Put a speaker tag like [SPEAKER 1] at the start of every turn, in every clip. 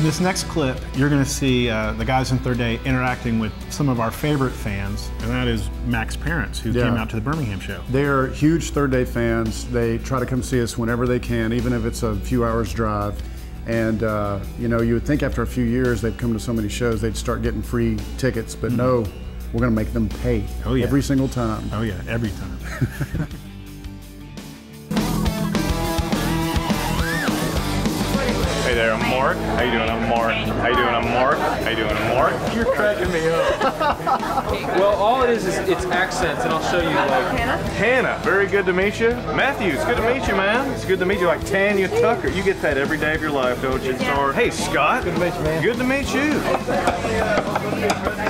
[SPEAKER 1] In this next clip, you're going to see uh, the guys in Third Day interacting with some of our favorite fans, and that is Mac's parents, who
[SPEAKER 2] Yeah.
[SPEAKER 1] came out to the Birmingham show.
[SPEAKER 2] They are huge Third Day fans. They try to come see us whenever they can, even if it's a few hours drive. And uh, you know, you would think after a few years they've come to so many shows they'd start getting free tickets, but no, we're going to make them pay
[SPEAKER 1] Oh, yeah.
[SPEAKER 2] every single time.
[SPEAKER 1] Oh yeah, every time.
[SPEAKER 3] Hey there, I'm Mark. How you doing? I'm Mark. How you doing? I'm Mark. How you doing? I'm Mark. You're cracking me up.
[SPEAKER 4] Well, all it is is it's accents, and I'll show you like.
[SPEAKER 3] Hannah, very good to meet you. Matthew, it's good to meet you, man. It's good to meet you. Like Tanya Tucker, you get that every day of your life, don't you? Or hey, Scott. Good to meet you, man. Good to meet you.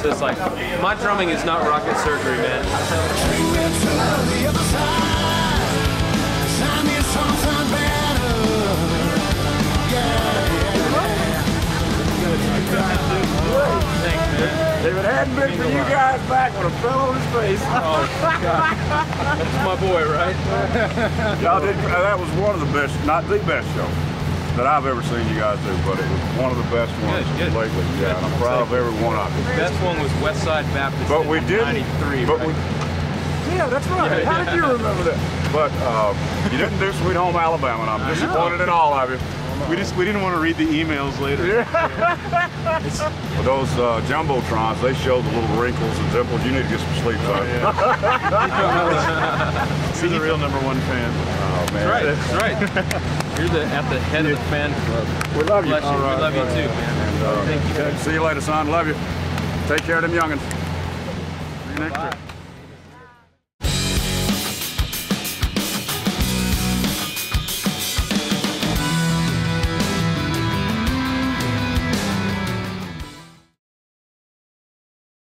[SPEAKER 4] So it's like my drumming is not rocket surgery, man.
[SPEAKER 5] If it hadn't been for you guys back, would have fell on his face.
[SPEAKER 4] Oh God, that's my boy, right?
[SPEAKER 5] Y'all did. uh, That was one of the best, not the best show that I've ever seen you guys do, but it was one of the best ones
[SPEAKER 4] Good, good.
[SPEAKER 5] lately. Yeah, and I'm proud of every one of you.
[SPEAKER 4] Best one was West Side Baptist.
[SPEAKER 5] But we didn't.
[SPEAKER 4] '93.
[SPEAKER 5] But
[SPEAKER 4] right?
[SPEAKER 5] we. Yeah, that's right. How did you remember that? But uh, you didn't do Sweet Home Alabama, and I'm disappointed in all of you.
[SPEAKER 3] We just we didn't want to read the emails later.
[SPEAKER 5] But those uh, jumbotrons, they show the little wrinkles and dimples. You need to get some sleep, son.
[SPEAKER 3] See the real number one fan.
[SPEAKER 5] Oh man.
[SPEAKER 4] Right, that's right. You're the at the head of the fan club.
[SPEAKER 5] We love you.
[SPEAKER 4] Bless you.
[SPEAKER 5] All right,
[SPEAKER 4] we love you too, man.
[SPEAKER 5] And, uh,
[SPEAKER 4] Thank you.
[SPEAKER 5] See you later, son. Love you. Take care of them youngins. See you next trip.